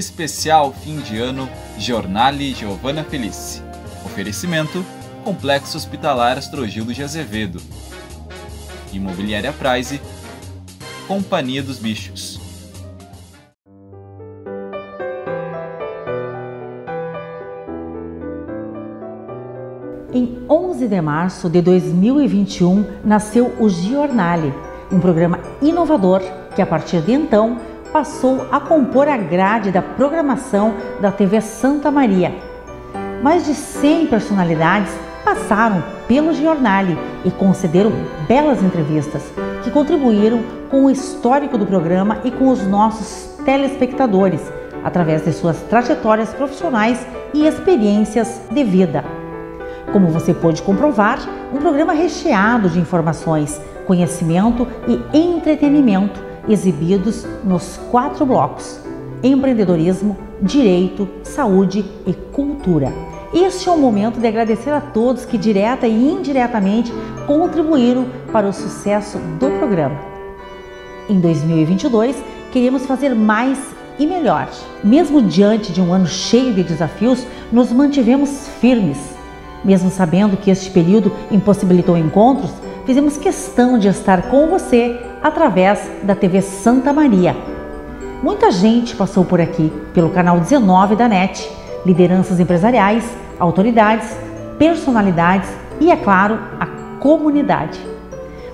Especial fim de ano Jornale Giovana Felice. Oferecimento Complexo Hospitalar Astrogildo de Azevedo. Imobiliária Prize. Companhia dos Bichos. Em 11 de março de 2021 nasceu o Giornale, um programa inovador que a partir de então passou a compor a grade da programação da TV Santa Maria. Mais de 100 personalidades passaram pelo Giornale e concederam belas entrevistas que contribuíram com o histórico do programa e com os nossos telespectadores através de suas trajetórias profissionais e experiências de vida. Como você pôde comprovar, um programa recheado de informações, conhecimento e entretenimento exibidos nos quatro blocos: empreendedorismo, direito, saúde e cultura. Este é o momento de agradecer a todos que direta e indiretamente contribuíram para o sucesso do programa. Em 2022, queremos fazer mais e melhor. Mesmo diante de um ano cheio de desafios, nos mantivemos firmes mesmo sabendo que este período impossibilitou encontros, fizemos questão de estar com você através da TV Santa Maria. Muita gente passou por aqui, pelo canal 19 da NET, lideranças empresariais, autoridades, personalidades e, é claro, a comunidade.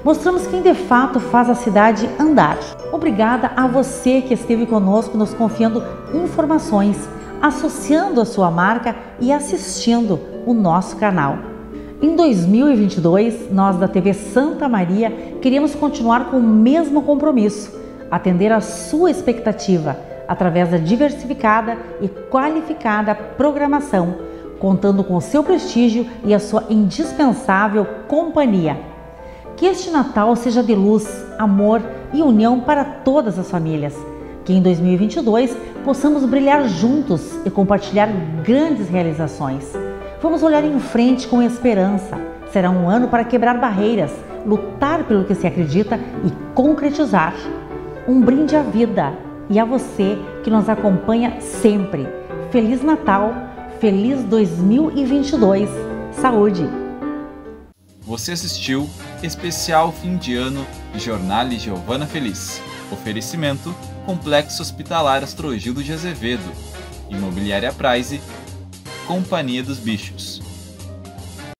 Mostramos quem de fato faz a cidade andar. Obrigada a você que esteve conosco nos confiando informações, associando a sua marca e assistindo o nosso canal. Em 2022, nós da TV Santa Maria queríamos continuar com o mesmo compromisso, atender a sua expectativa através da diversificada e qualificada programação, contando com o seu prestígio e a sua indispensável companhia. Que este Natal seja de luz, amor e união para todas as famílias. Que em 2022 possamos brilhar juntos e compartilhar grandes realizações. Vamos olhar em frente com esperança. Será um ano para quebrar barreiras, lutar pelo que se acredita e concretizar. Um brinde à vida e a você que nos acompanha sempre. Feliz Natal, feliz 2022. Saúde! Você assistiu Especial Fim de Ano de Jornale Giovana Feliz. Oferecimento Complexo Hospitalar Astrogildo de Azevedo. Imobiliária Prize Companhia dos Bichos.